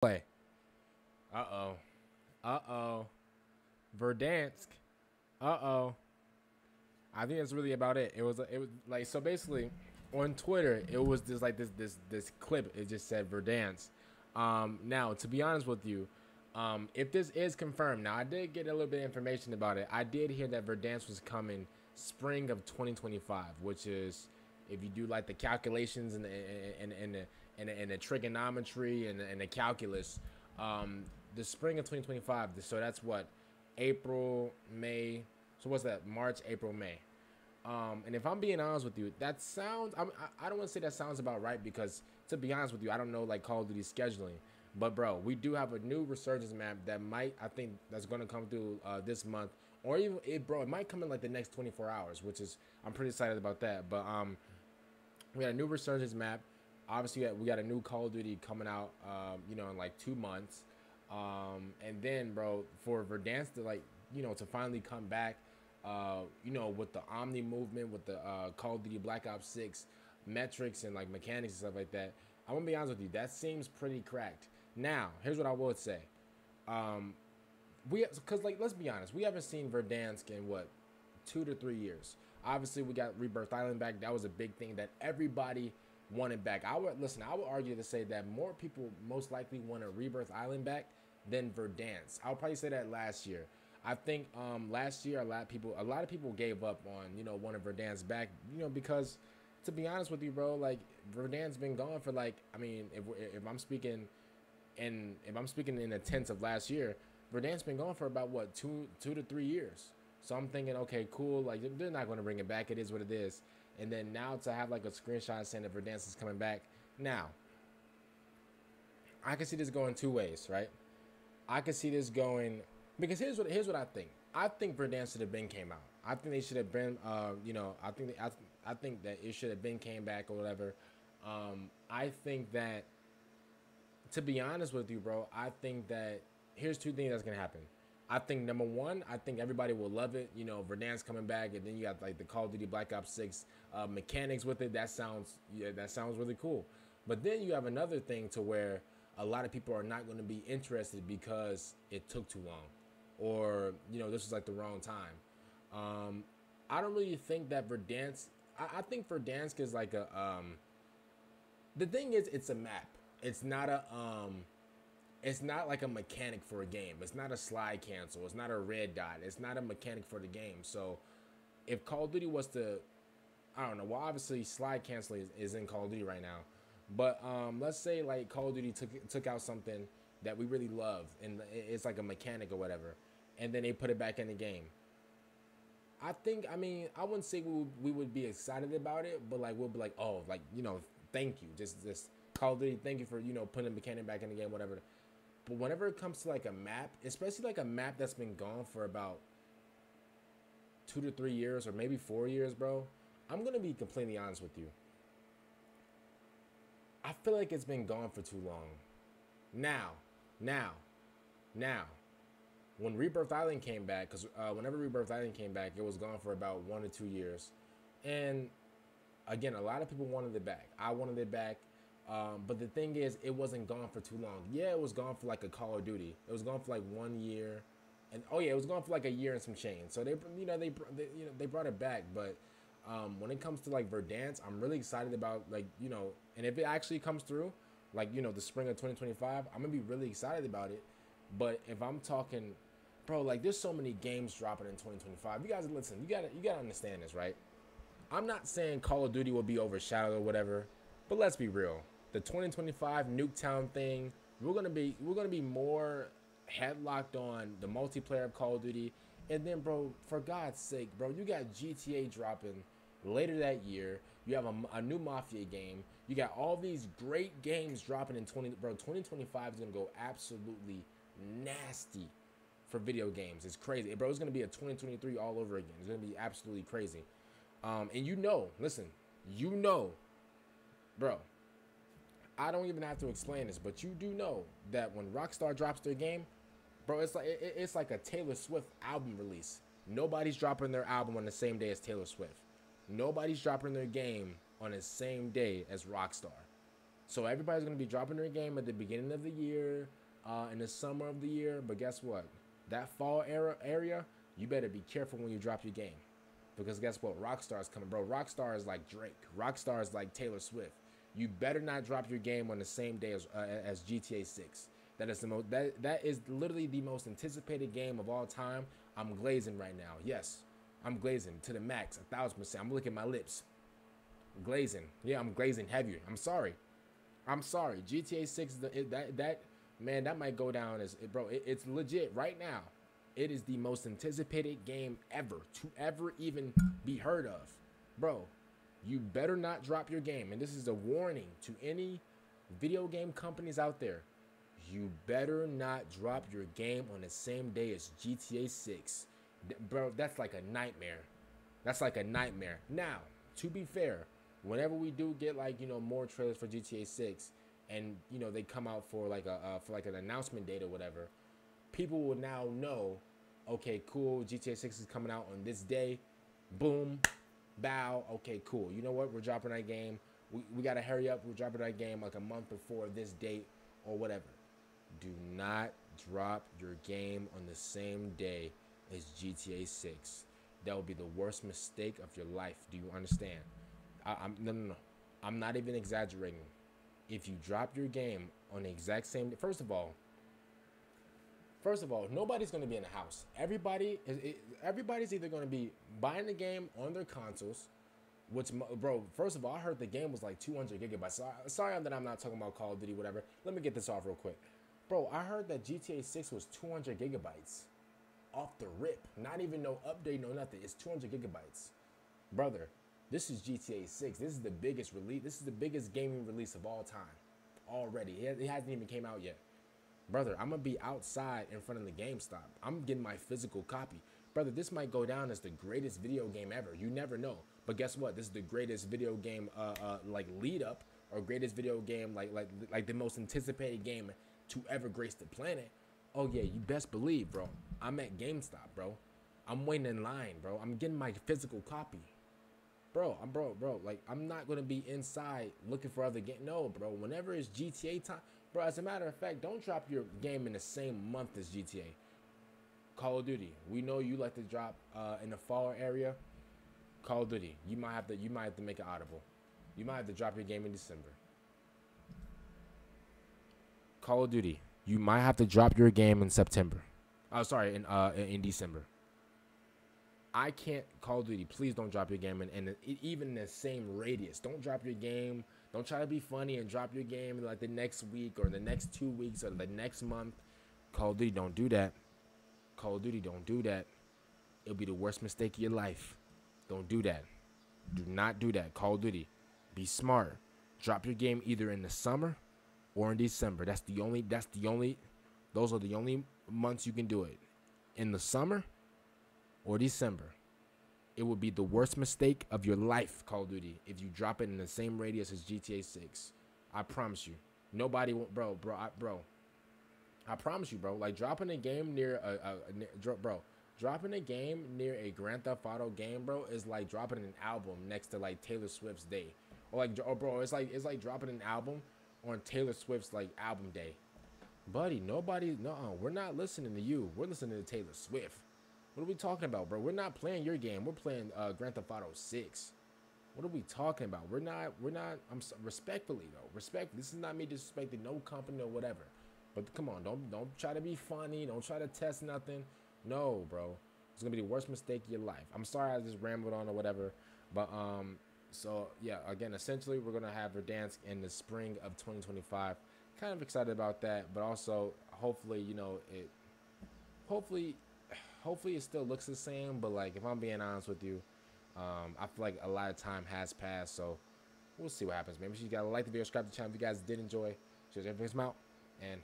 play. Uh oh. Uh oh. Verdansk. Uh oh. I think that's really about it. It was it was like so basically on Twitter it was just like this this this clip. It just said Verdansk. Um, now to be honest with you, um, if this is confirmed, now I did get a little bit of information about it. I did hear that Verdansk was coming spring of 2025, which is if you do like the calculations and the and and and the, and the trigonometry and and the calculus, um, the spring of 2025. So that's what April, May. So what's that? March, April, May. Um, and if I'm being honest with you, that sounds. I'm, I, don't want to say that sounds about right because to be honest with you, I don't know like Call of Duty scheduling. But bro, we do have a new resurgence map that might I think that's gonna come through uh, this month, or even it, bro, it might come in like the next 24 hours, which is I'm pretty excited about that. But um, we got a new resurgence map. Obviously, we got, a new Call of Duty coming out, um, you know, in like two months. Um, and then, bro, for Verdansk to like, you know, to finally come back, uh, you know, with the Omni movement, with the uh, Call of Duty Black Ops 6 metrics and like mechanics and stuff like that, I'm gonna be honest with you, that seems pretty cracked. Now, here's what I would say. Um, we, cause like, let's be honest, we haven't seen Verdansk in what, two to three years. Obviously, we got Rebirth Island back. That was a big thing that everybody wanted back. I would listen. I would argue to say that more people most likely want a Rebirth Island back than Verdansk. I'll probably say that last year. I think um, last year a lot of people a lot of people gave up on you know of Verdansk back you know because to be honest with you, bro, like Verdansk's been gone for like I mean if if I'm speaking in if I'm speaking in the tense of last year, Verdansk's been gone for about what two two to three years. So I'm thinking, okay, cool. Like they're not going to bring it back. It is what it is. And then now to have like a screenshot saying that Verdansk is coming back. Now, I can see this going two ways, right? I can see this going because here's what here's what I think. I think Verdansk should have been came out. I think they should have been, uh, you know, I think they, I, I think that it should have been came back or whatever. Um, I think that, to be honest with you, bro, I think that here's two things that's gonna happen. I think number one, I think everybody will love it. You know, Verdansk coming back, and then you got like the Call of Duty Black Ops Six uh, mechanics with it. That sounds yeah, that sounds really cool. But then you have another thing to where a lot of people are not going to be interested because it took too long, or you know, this was like the wrong time. Um, I don't really think that Verdansk. I, I think Verdansk is like a. Um, the thing is, it's a map. It's not a um it's not like a mechanic for a game. It's not a slide cancel. It's not a red dot. It's not a mechanic for the game. So if Call of Duty was to, I don't know. Well, obviously slide cancel is, is in Call of Duty right now, but um, let's say like Call of Duty took took out something that we really love and it's like a mechanic or whatever, and then they put it back in the game. I think I mean I wouldn't say we would, we would be excited about it, but like we'll be like oh like you know thank you just just Call of Duty thank you for you know putting mechanic back in the game whatever. But whenever it comes to like a map, especially like a map that's been gone for about two to three years or maybe four years, bro, I'm gonna be completely honest with you. I feel like it's been gone for too long. Now, now, now, when Rebirth Island came back, because uh, whenever Rebirth Island came back, it was gone for about one to two years. And again, a lot of people wanted it back. I wanted it back. Um, but the thing is, it wasn't gone for too long. Yeah, it was gone for like a Call of Duty. It was gone for like one year, and oh yeah, it was gone for like a year and some change. So they, you know, they, they you know, they brought it back. But um, when it comes to like Verdansk, I'm really excited about like you know, and if it actually comes through, like you know, the spring of 2025, I'm gonna be really excited about it. But if I'm talking, bro, like there's so many games dropping in 2025. You guys listen, you gotta you gotta understand this, right? I'm not saying Call of Duty will be overshadowed or whatever, but let's be real the 2025 Nuketown thing, we're gonna be we're gonna be more headlocked on the multiplayer of Call of Duty. And then, bro, for God's sake, bro, you got GTA dropping later that year. You have a, a new Mafia game. You got all these great games dropping in 20. Bro, 2025 is gonna go absolutely nasty for video games. It's crazy, bro. It's gonna be a 2023 all over again. It's gonna be absolutely crazy. Um, and you know, listen, you know, bro, I don't even have to explain this, but you do know that when Rockstar drops their game, bro, it's like it, it's like a Taylor Swift album release. Nobody's dropping their album on the same day as Taylor Swift. Nobody's dropping their game on the same day as Rockstar. So everybody's gonna be dropping their game at the beginning of the year, uh, in the summer of the year. But guess what? That fall era area, you better be careful when you drop your game, because guess what? Rockstar's coming, bro. Rockstar is like Drake. Rockstar is like Taylor Swift. You better not drop your game on the same day as uh, as GTA 6. That is the most that that is literally the most anticipated game of all time. I'm glazing right now. Yes, I'm glazing to the max, a thousand percent. I'm looking at my lips. Glazing. Yeah, I'm glazing heavier. I'm sorry. I'm sorry. GTA 6 that that man that might go down as bro. It, it's legit right now. It is the most anticipated game ever to ever even be heard of, bro. You better not drop your game, and this is a warning to any video game companies out there. You better not drop your game on the same day as GTA 6. Bro, that's like a nightmare. That's like a nightmare. Now, to be fair, whenever we do get like you know more trailers for GTA 6 and you know they come out for like a uh, for like an announcement date or whatever people will now know okay cool GTA 6 is coming out on this day boom bow. Okay cool. You know what? We're dropping our game. We, we got to hurry up. We're dropping our game like a month before this date or whatever. Do not drop your game on the same day as GTA 6 that will be the worst mistake of your life. Do you understand? I, am no, no, no. I'm not even exaggerating. If you drop your game on the exact same, first of all, first of all, nobody's gonna be in the house. Everybody is, everybody's either gonna be buying the game on their consoles, which, bro, first of all, I heard the game was like 200 gigabytes. Sorry, sorry that I'm not talking about Call of Duty, whatever. Let me get this off real quick, bro. I heard that GTA 6 was 200 gigabytes off the rip. Not even no update, no nothing. It's 200 gigabytes, brother. This is GTA 6. This is the biggest release. This is the biggest gaming release of all time. Already. It hasn't even came out yet. Brother, I'm to be outside in front of the GameStop. I'm getting my physical copy. Brother, this might go down as the greatest video game ever. You never know. But guess what? This is the greatest video game uh, uh, like lead up or greatest video game like like like the most anticipated game to ever grace the planet. Oh yeah, you best believe, bro. I'm at GameStop, bro. I'm waiting in line, bro. I'm getting my physical copy bro, I'm bro, bro. Like I'm not gonna be inside looking for other game. No, bro. Whenever it's GTA time, bro. As a matter of fact, don't drop your game in the same month as GTA. Call of Duty. We know you like to drop uh, in the fall area. Call of Duty. You might have to. You might have to make it audible. You might have to drop your game in December. Call of Duty. You might have to drop your game in September. Oh, sorry, in uh in December. I can't Call of Duty. Please don't drop your game in, in even in the same radius. Don't drop your game. Don't try to be funny and drop your game like the next week or the next two weeks or the next month. Call of Duty, don't do that. Call of Duty, don't do that. It'll be the worst mistake of your life. Don't do that. Do not do that. Call of Duty. Be smart. Drop your game either in the summer or in December. That's the only that's the only those are the only months you can do it. In the summer or December, it would be the worst mistake of your life, Call of Duty, if you drop it in the same radius as GTA 6. I promise you. Nobody will, bro, bro, I, bro. I promise you, bro. Like dropping a game near a, a, a, bro, dropping a game near a Grand Theft Auto game, bro, is like dropping an album next to like Taylor Swift's day, or like, oh, bro, it's like it's like dropping an album on Taylor Swift's like album day, buddy. Nobody, no, we're not listening to you. We're listening to Taylor Swift. What are we talking about, bro? We're not playing your game. We're playing uh, Grand Theft Auto 6. What are we talking about? We're not. We're not. I'm respectfully though. Respect. This is not me disrespecting no company or whatever. But come on, don't don't try to be funny. Don't try to test nothing. No, bro. It's gonna be the worst mistake of your life. I'm sorry I just rambled on or whatever. But um, so yeah. Again, essentially, we're gonna have Verdansk in the spring of 2025. Kind of excited about that, but also hopefully, you know, it. Hopefully, hopefully it still looks the same. But like, if I'm being honest with you, um, I feel like a lot of time has passed. So we'll see what happens. Maybe you gotta like the video, subscribe to the channel if you guys did enjoy. Cheers, everything's out, and